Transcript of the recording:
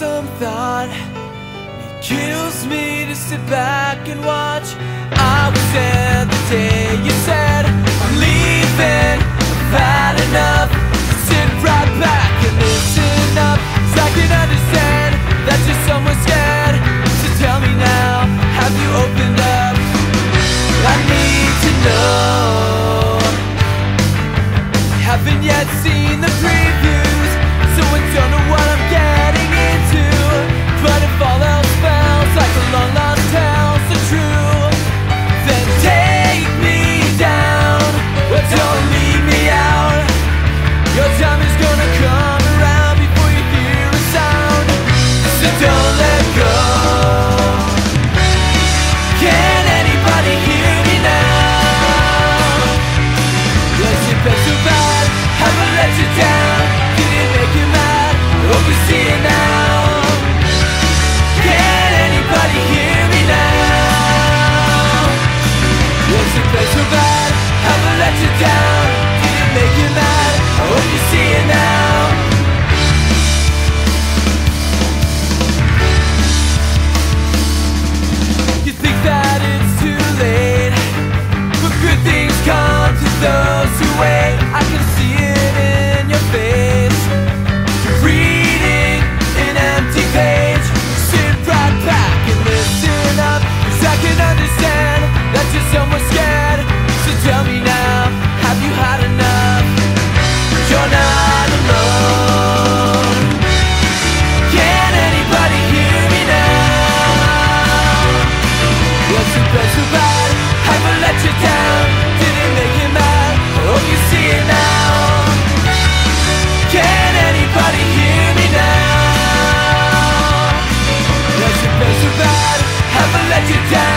some thought. It kills me to sit back and watch. I was at the Haven't let you down.